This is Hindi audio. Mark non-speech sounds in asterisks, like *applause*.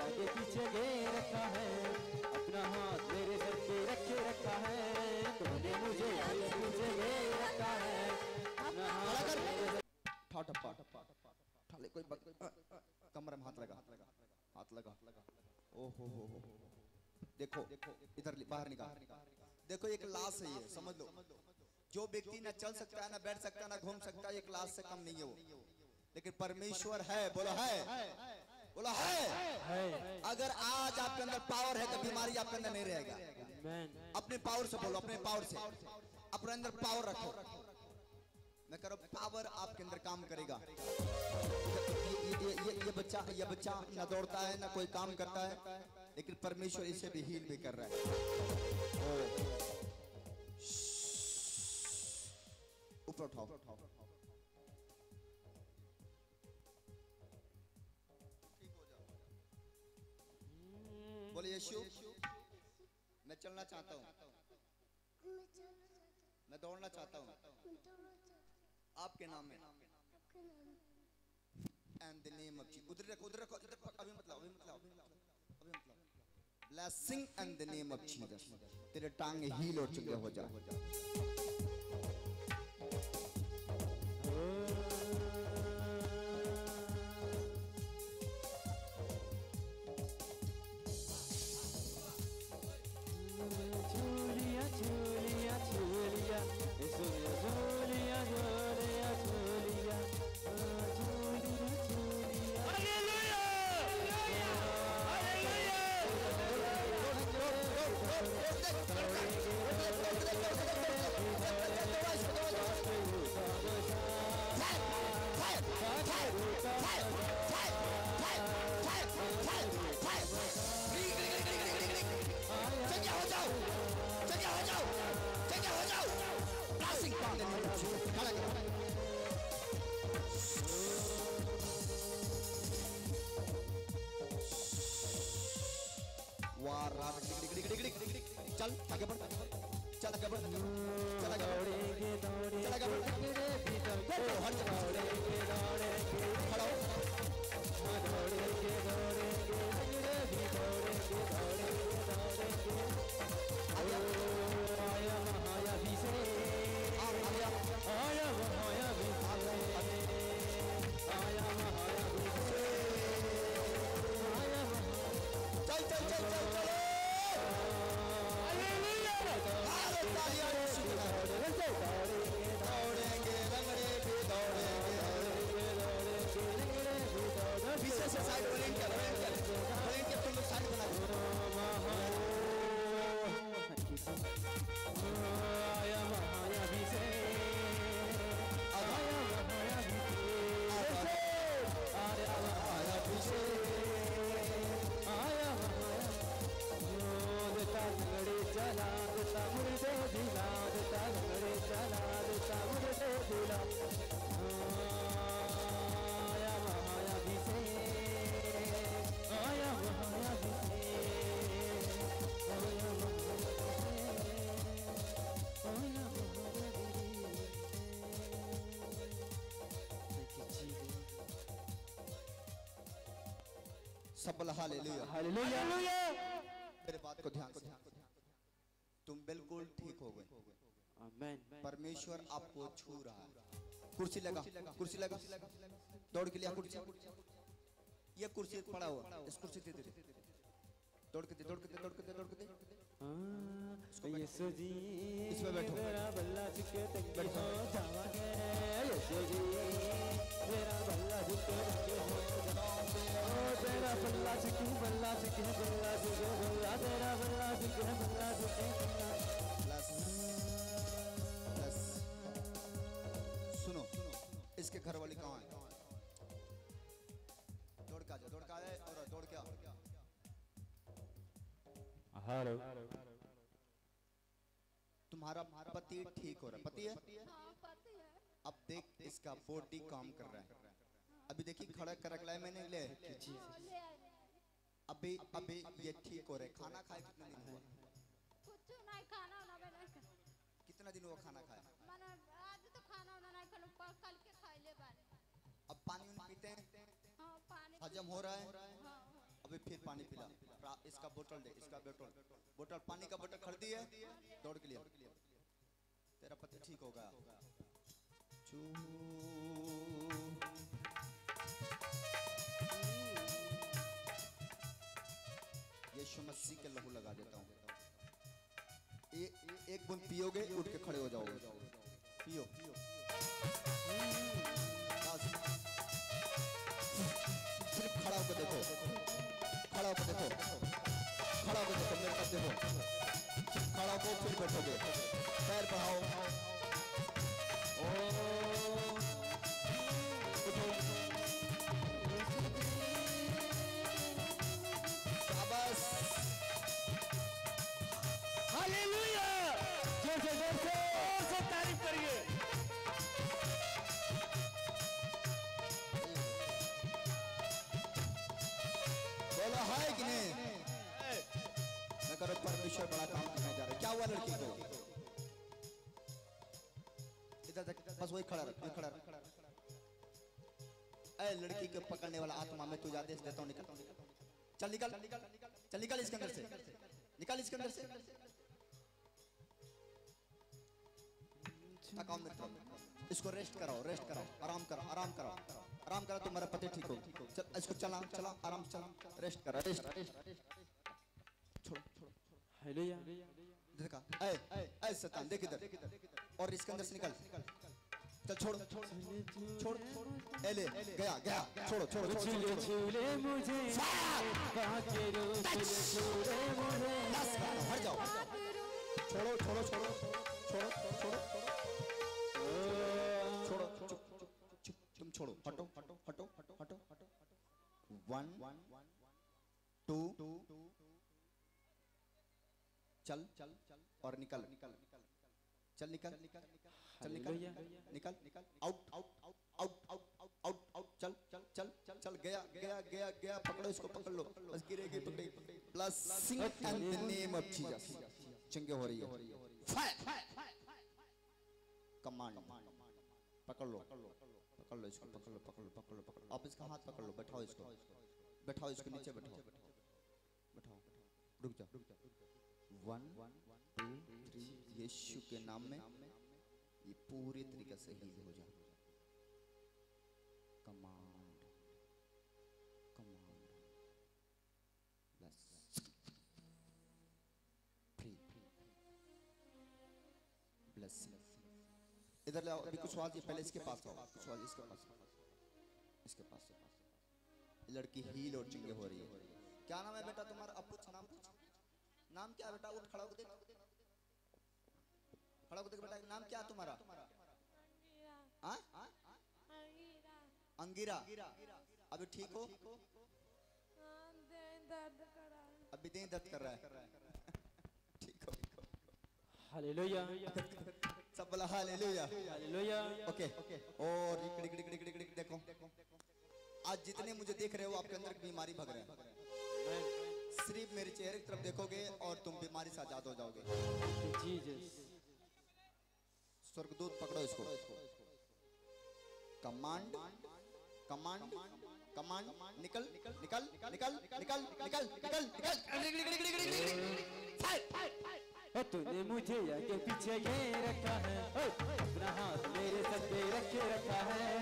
आगे पीछे दे रखा है। अपना हाथ मेरे सर पे रखे रखा है। तुमने मुझे आगे पीछे दे रखा है। अपना हाथ मेरे ठाट पाट ठाले कोई बक, कमरे में हाथ लगा हाथ लगा ओहो हो हो देखो इधर बाहर निकाल। देखो एक लाश है ये समझ लो। जो व्यक्ति ना चल सकता है ना बैठ सकता है ना घूम सकता है एक लाश से कम नहीं है वो। लेकिन परमेश्वर है बोलो है। बोलो है। है। अगर आज आपके अंदर पावर है तो बीमारी आपके अंदर नहीं रहेगा। अपने पावर से बोलो अपने पावर से। अपने अंदर पावर रखो। मैं करो पावर आपके अंदर काम करेगा। ये, ये, ये, ये बच्चा ये बच्चा ना दौड़ता है ना कोई काम करता है लेकिन परमेश्वर इसे भी हील भी कर रहा है। ऊपर उठाओ। बोलिए मैं चलना चाहता हूँ। मैं दौड़ना चाहता हूँ। आपके नाम में। एंड द नेम ऑफ़ उधर रखो उधर रखो उधर अभी मतलब अभी मतलब अभी मतलब अभी मतलब blessing and the name of Jesus तेरे टांग हील हो चुके हो जा। Bada, bada, bada. सबल हालेलुया। हालेलुया। मेरे बात को ध्यान से तुम बिल्कुल ठीक हो गए। आमीन। परमेश्वर आपको छू रहा है। कुर्सी लगा कुर्सी लगा। दौड़ के लिए कुर्सी। ये कुर्सी पड़ा हुआ। इस कुर्सी दे दे। दौड़ के दे दौड़ के दे दौड़ के दे दौड़ के दे यीशु जी इसमें बैठो। मेरा बल्ला चिके तंगे हो जावांगे। यीशु जी मेरा बल्ला चिके तंगे हो जावांगे। ओ तेरा बल्ला चिके बल्ला चिके बल्ला चिके बल्ला तेरा बल्ला चिके बल्ला चिके हेलो तुम्हारा पति ठीक हो रहा है पति है? हाँ पता है अब देख इसका बॉडी काम कर रहा है। अभी देखिए खड़ा कर रखला है मैंने ले हाँ, ले अभी अभी ये ठीक हो रहे खाना खाए कितना दिन हुआ? कुछ नहीं खाना वाना बनाए कितना दिन हुआ खाना खाया मैंने आज तो खाना वाना नहीं खाना पर कल के खाइले बारे अब पानी उन पीते हैं? हाँ पानी हजम हो रहा है। हाँ। अभी फिर पानी पिला। रा- इसका बोतल दे, इसका बोतल बोतल, पानी का बोतल खरीदी है दौड़ के लिए। तेरा पति ठीक हो गया चू। यीशु मसीह के लहू लगा देता हूँ। एक बूंद पियोगे, उठ के खड़े हो जाओगे। पियो। बस। खड़ा होकर देखो खड़ा होकर देखो मेरे पास देखो खड़ा होकर फिर बैठोगे। पैर बढ़ाओ। ओ परमेश्वर बड़ा काम करने जा रहा क्या हुआ लड़की को? इधर देख, बस वही खड़ा रख खड़ा ए लड़की को पकड़ने वाला आत्मा मैं तुझे आदेश देता हूँ निकल। चल निकल चल निकल इसके अंदर से। निकल इसके अंदर से। थकाओ मत करो। इसको रेस्ट कराओ रेस्ट कराओ। आराम करो आराम करो। आराम करो, तुम्हारा पति ठीक हो चल, इसको चला चला, आराम चला। रेस्ट करो रेस्ट हालेलुया देखा ऐ ऐ शैतान देख इधर और इसके अंदर से निकल चल छोड़ छोड़ ए ले गया गया छोड़ो छोड़ो छोड़ो छूले मुझे बाके हट जाओ छोड़ो छोड़ो छोड़ो छोड़ो छोड़ो छोड़ो चुप तुम छोड़ो हटो हटो हटो हटो हटो हटो वन टू चल चल चल और निकल। निकल निकल। चल निकल। चल निकल निकल। निकल out out out out out out out out चल चल चल चल। चल गया गया गया गया। पकड़ो इसको पकड़ लो। बस गिरेगी पकड़े। Blessing in the name of Jesus चंगे हो रही है। फायर कमांड पकड़ लो। पकड़ लो इसको पकड़ लो पकड़ लो पकड़ लो पकड़ लो। आप इसका हाथ पकड़ लो। बैठाओ इसको। बैठाओ इसको नीचे बैठाओ। बैठाओ। बैठाओ रुक जाओ रुक जाओ। वन, टू, थ्री, यीशु के नाम में ये पूरी तरीके से हील हो जाए। कमांड कमांड बस फ्री इधर ले आओ अभी कुछ आवाज़ ये पहले इसके पास आओ, कुछ आवाज़ इसके पास इसके पास लड़की हील और चिंगे हो रही है। क्या नाम है बेटा तुम्हारा? अब पूछ, नाम पूछ। नाम क्या बेटा? उठ खड़ा होकर देख। खड़ा होकर देख बेटा नाम क्या तुम्हारा? हाँ? अंगिरा। अभी ठीक हो? अभी दें दर्द कर रहा है। *laughs* ठीक हो? हालेलुया। सब बोला हालेलुया। हालेलुया। ओके। और देखो। आज जितने मुझे देख रहे हो आपके अंदर बीमारी भग रहे हैं। सिर्फ़ मेरे चेहरे की तरफ़ देखोगे और तुम बीमारी से आज़ाद हो जाओगे जीसस स्वर्गदूत पकड़ो इसको कमांड कमांड कमांड निकल निकल निकल निकल निकल निकल निकल निकल तूने मुझे आगे पीछे ये रखा है अपना हाथ मेरे सर रखे रखा है